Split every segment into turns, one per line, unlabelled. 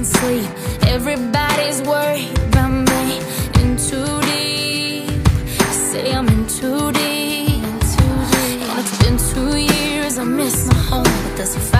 and sleep Everybody's worried about me In too deep Say I'm in too deep, in too deep. And it's been two years, I miss my home But there's a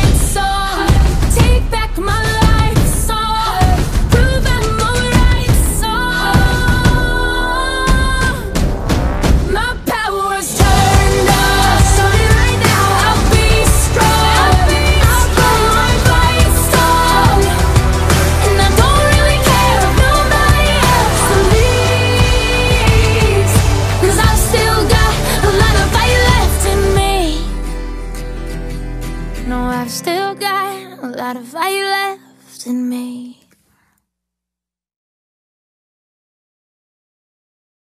a lot of fire left in me.